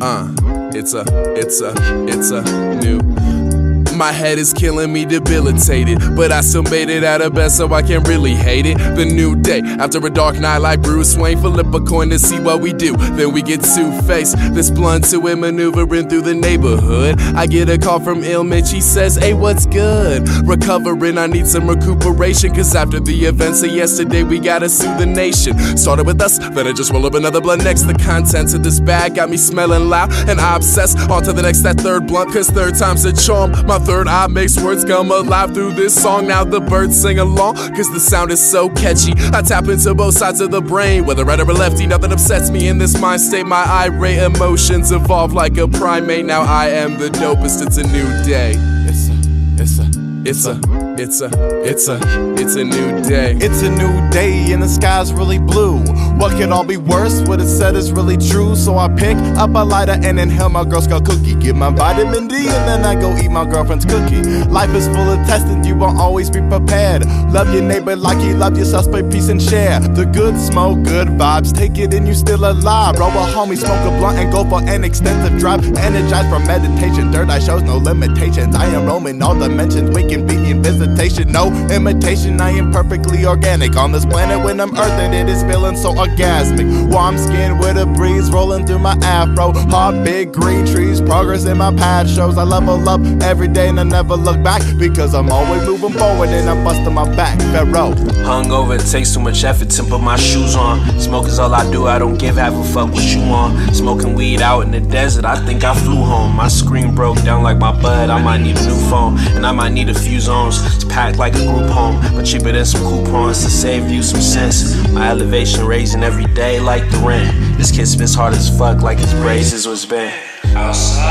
Uh, it's a, it's a, it's a new. My head is killing me, debilitated. But I still made it out of bed, so I can't really hate it. The new day, after a dark night like Bruce Wayne, flip a coin to see what we do. Then we get two faced. This blunt to it maneuvering through the neighborhood. I get a call from Ilman, she says, Hey, what's good? Recovering, I need some recuperation. Cause after the events of yesterday, we gotta sue the nation. Started with us, then I just roll up another blunt next. The contents of this bag got me smelling loud, and I obsess. On to the next, that third blunt, cause third time's a charm. My third eye makes words come alive through this song. Now the birds sing along, cause the sound is so catchy. I tap into both sides of the brain, whether right or lefty, nothing upsets me in this mind state. My irate emotions evolve like a primate. Now I am the dopest, it's a new day. It's a, it's a, it's a, it's a, it's a, it's a new day. It's a new day and the sky's really blue. What could all be worse? What it said is really true. So I pick up a lighter and inhale my Girl Scout cookie. Get my vitamin D and then I go eat my girlfriend's cookie. Life is full of tests and you won't always be prepared. Love your neighbor like you love yourself, spread peace and share. The good smoke, good vibes. Take it and you still alive. Roll a homie, smoke a blunt and go for an extensive drive. Energized from meditation. Dirt I shows no limitations. I am roaming all dimensions. Being visitation. No imitation. I am perfectly organic on this planet when I'm earthing. It is feeling so orgasmic. Warm skin with a breeze rolling through my afro. Hot big green trees, progress in my path shows I level up every day and I never look back because I'm always moving forward and I'm busting my back. Pharaoh. Hungover, it takes too much effort to put my shoes on. Smoke is all I do, I don't give half a fuck what you want. Smoking weed out in the desert, I think I flew home. My screen broke down like my bud, I might need a new phone. And I might need a few zones. It's packed like a group home, but cheaper than some coupons to save you some cents. My elevation raising every day like the rent. This kid spits hard as fuck like his braces was bent. Outside,